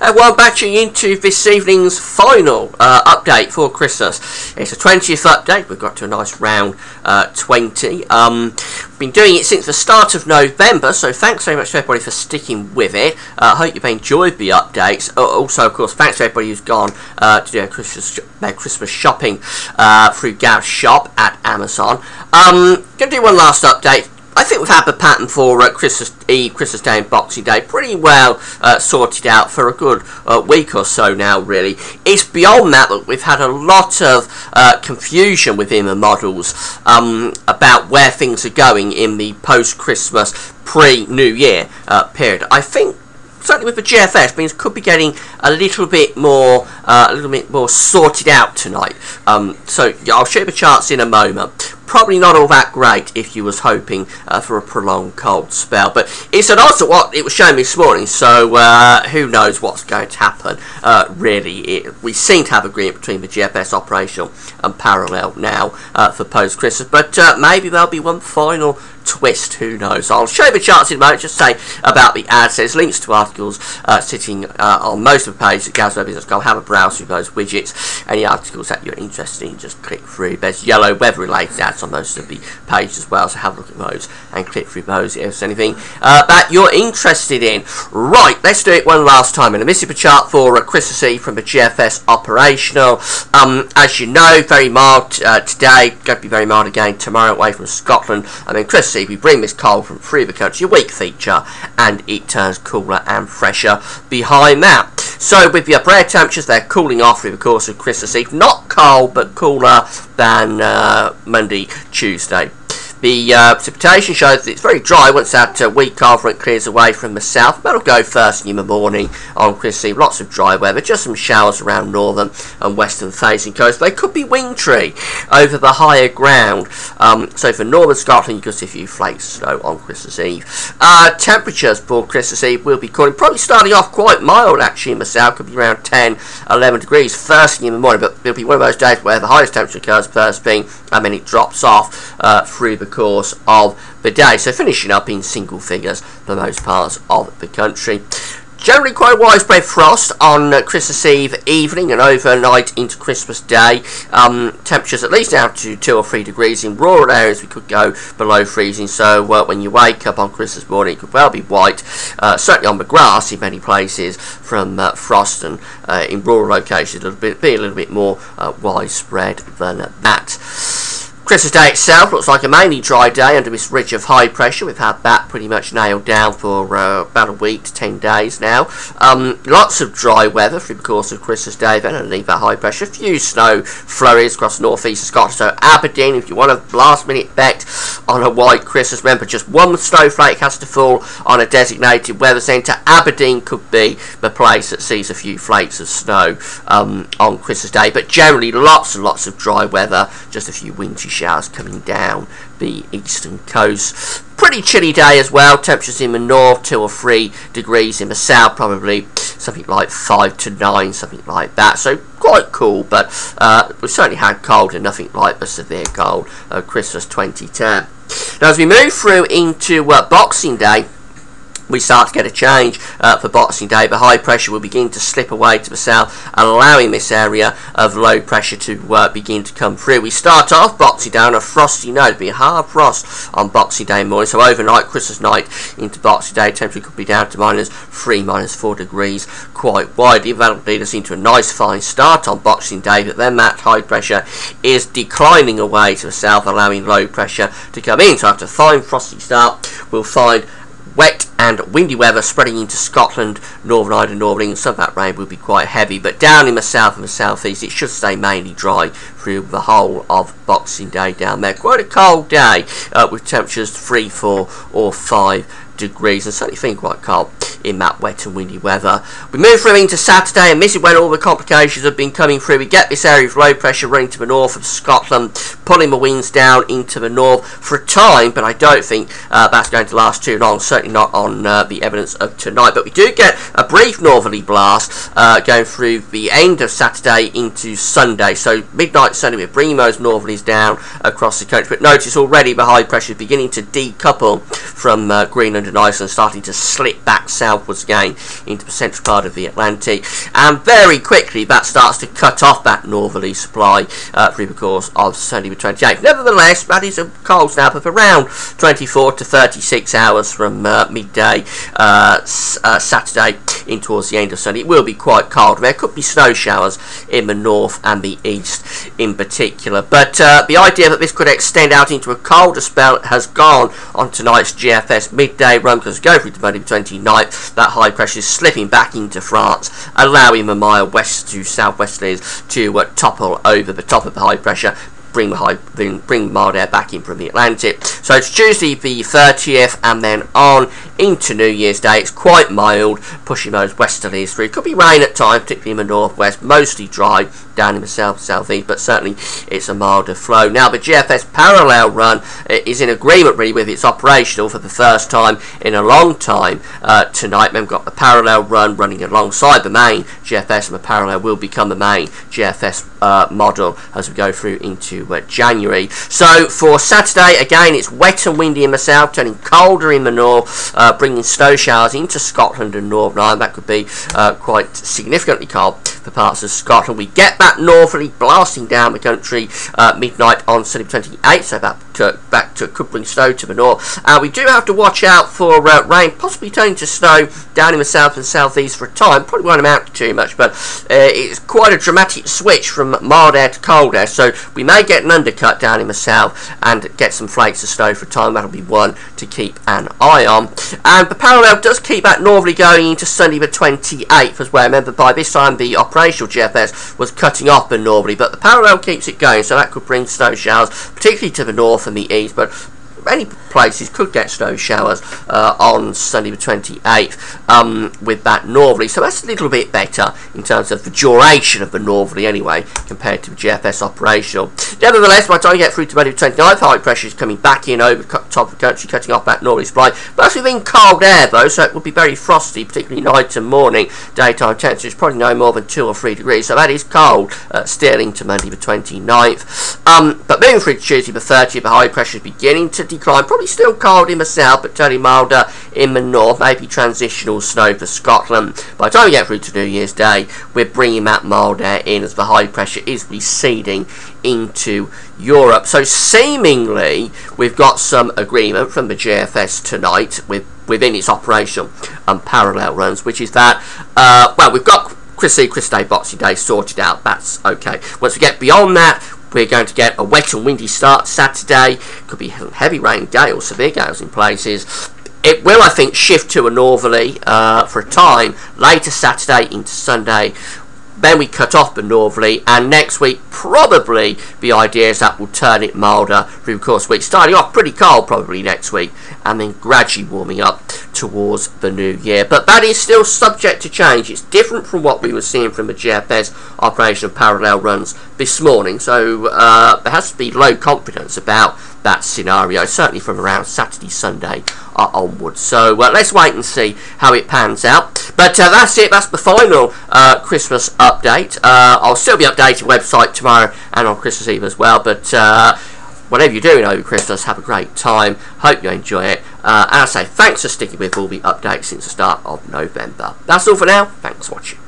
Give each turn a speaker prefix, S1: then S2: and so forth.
S1: Uh, well, batching into this evening's final uh, update for Christmas. It's a 20th update. We've got to a nice round uh, 20. Um, been doing it since the start of November, so thanks very much to everybody for sticking with it. I uh, hope you've enjoyed the updates. also, of course, thanks to everybody who's gone uh, to do Christmas, their Christmas shopping uh, through Gav's shop at Amazon. Um, gonna do one last update I think we've had the pattern for uh, Christmas Eve, Christmas Day, and Boxing Day pretty well uh, sorted out for a good uh, week or so now, really. It's beyond that that we've had a lot of uh, confusion within the models um, about where things are going in the post Christmas, pre New Year uh, period. I think certainly with the GFS means could be getting a little bit more uh, a little bit more sorted out tonight. Um, so yeah, I'll show you the charts in a moment probably not all that great if you was hoping uh, for a prolonged cold spell. But it's an odds what it was showing me this morning, so uh, who knows what's going to happen. Uh, really, it, we seem to have agreement between the GFS operational and parallel now uh, for post-Christmas, but uh, maybe there'll be one final twist, who knows. I'll show you the charts in a moment, just say about the ads. There's links to articles uh, sitting on most of the page at gavsweathervids.com. Have a browse through those widgets. Any articles that you're interested in, just click through. There's yellow weather-related ads on most of the pages as well, so have a look at those and click through those if there's anything uh, that you're interested in. Right, let's do it one last time. In a Mississippi chart for uh, Christmas Eve from the GFS operational. Um, as you know, very mild uh, today, going to be very mild again tomorrow away from Scotland. I mean, Christmas Eve, we bring this cold front through the country, weak feature, and it turns cooler and fresher behind that. So with the upper air temperatures, they're cooling off through the course of Christmas Eve. Not cold, but cooler than uh, Monday, Tuesday. The uh, precipitation shows that it's very dry once that uh, weak cold front clears away from the south. That'll go first in the morning on Christmas Eve. Lots of dry weather, just some showers around northern and western facing coast. They could be wing tree over the higher ground. Um, so for northern Scotland, you could see a few flakes snow on Christmas Eve. Uh, temperatures for Christmas Eve will be cooling, probably starting off quite mild actually in the south, could be around 10, 11 degrees first thing in the morning, but it'll be one of those days where the highest temperature occurs first thing and then it drops off uh, through the course of the day. So finishing up in single figures for most parts of the country. Generally quite widespread frost on Christmas Eve evening and overnight into Christmas Day. Um, temperatures at least down to 2 or 3 degrees. In rural areas we could go below freezing, so uh, when you wake up on Christmas morning it could well be white. Uh, certainly on the grass in many places from uh, frost and uh, in rural locations it'll be, be a little bit more uh, widespread than that. Christmas Day itself looks like a mainly dry day under this ridge of high pressure. We've had that pretty much nailed down for uh, about a week to 10 days now. Um, lots of dry weather through the course of Christmas Day then underneath that high pressure. A few snow flurries across the northeast of Scotland. So Aberdeen, if you want a last minute bet on a white Christmas, remember just one snowflake has to fall on a designated weather centre. Aberdeen could be the place that sees a few flakes of snow um, on Christmas Day. But generally lots and lots of dry weather, just a few windy showers coming down the eastern coast. Pretty chilly day as well. Temperatures in the north, 2 or 3 degrees. In the south, probably something like 5 to 9, something like that. So quite cool, but uh, we certainly had cold and nothing like the severe cold of Christmas 2010. Now, as we move through into uh, Boxing Day, we start to get a change uh, for Boxing Day. The high pressure will begin to slip away to the south, allowing this area of low pressure to uh, begin to come through. We start off Boxing Day on a frosty note. Be a hard frost on Boxing Day morning, so overnight, Christmas night into Boxing Day, temperature could be down to minus 3, minus 4 degrees quite widely. That'll lead us into a nice fine start on Boxing Day, but then that high pressure is declining away to the south, allowing low pressure to come in. So after a fine frosty start, we'll find wet and windy weather spreading into Scotland, Northern Ireland, Northern England. Some of that rain will be quite heavy, but down in the south and the southeast, it should stay mainly dry through the whole of Boxing Day down there. Quite a cold day uh, with temperatures 3, 4, or 5 degrees and certainly feeling quite cold in that wet and windy weather. We move through into Saturday and this is when all the complications have been coming through. We get this area of low pressure running to the north of Scotland, pulling the winds down into the north for a time, but I don't think uh, that's going to last too long, certainly not on uh, the evidence of tonight. But we do get a brief northerly blast uh, going through the end of Saturday into Sunday. So midnight Sunday, we're bringing those northerlies down across the country. But notice already the high pressure is beginning to decouple from uh, Greenland and Iceland, starting to slip back south southwards again into the central part of the Atlantic. And very quickly that starts to cut off that northerly supply uh, through the course of Sunday the 28th. Nevertheless, that is a cold snap of around 24 to 36 hours from uh, midday uh, uh, Saturday in towards the end of Sunday. It will be quite cold. There could be snow showers in the north and the east in particular. But uh, the idea that this could extend out into a colder spell has gone on tonight's GFS midday run because go through to Monday the 29th. That high pressure is slipping back into France, allowing the mild west to southwesterlies to uh, topple over the top of the high pressure bring high, bring, bring mild air back in from the Atlantic. So it's Tuesday the 30th and then on into New Year's Day. It's quite mild, pushing those westerlies through. It could be rain at times, particularly in the northwest, mostly dry down in the south southeast, but certainly it's a milder flow. Now the GFS parallel run is in agreement really with its operational for the first time in a long time uh, tonight. We've got the parallel run running alongside the main GFS, and the parallel will become the main GFS uh, model as we go through into uh, January. So for Saturday, again, it's wet and windy in the south, turning colder in the north, uh, bringing snow showers into Scotland and Northern Ireland. That could be uh, quite significantly cold parts of Scotland. We get that northerly blasting down the country uh, midnight on Sunday 28th, so back to, back to could bring snow to the north. Uh, we do have to watch out for uh, rain, possibly turning to snow down in the south and southeast for a time. Probably won't amount to too much, but uh, it's quite a dramatic switch from mild air to cold air, so we may get an undercut down in the south and get some flakes of snow for a time. That'll be one to keep an eye on. And the parallel does keep that northerly going into Sunday the 28th as well. Remember, by this time the operational GFS was cutting off in northerly, but the parallel keeps it going, so that could bring snow showers, particularly to the north and the east, but any places could get snow showers uh, on Sunday the 28th um, with that northerly. So that's a little bit better in terms of the duration of the northerly anyway compared to the GFS operational. Nevertheless, by the time you get through to Monday the 29th, high pressure is coming back in over top of the country, cutting off that northerly supply. But that's within cold air though, so it will be very frosty, particularly night and morning. Daytime temperature is probably no more than 2 or 3 degrees, so that is cold uh, still into Monday the 29th. Um, but moving through to Tuesday the 30th, the high pressure is beginning to decline. Probably still cold in the south, but turning milder in the north. Maybe transitional snow for Scotland. By the time we get through to New Year's Day, we're bringing that mild air in as the high pressure is receding into Europe. So seemingly, we've got some agreement from the GFS tonight with within its operational and parallel runs, which is that, uh, well, we've got Chrissy Chris Day Boxing Day sorted out. That's okay. Once we get beyond that, we're going to get a wet and windy start Saturday. Could be heavy rain, gales, severe gales in places. It will, I think, shift to a northerly uh, for a time later Saturday into Sunday. Then we cut off the northerly, and next week probably the idea is that we'll turn it milder through the course of the week. Starting off pretty cold probably next week, and then gradually warming up towards the new year. But that is still subject to change. It's different from what we were seeing from the GFS operation of parallel runs this morning. So uh, there has to be low confidence about that scenario, certainly from around Saturday, Sunday uh, onwards. So uh, let's wait and see how it pans out. But uh, that's it. That's the final uh, Christmas update. Uh, I'll still be updating website tomorrow and on Christmas Eve as well. But uh, whatever you're doing over Christmas, have a great time. Hope you enjoy it. and I say thanks for sticking with all the updates since the start of November. That's all for now. Thanks for watching.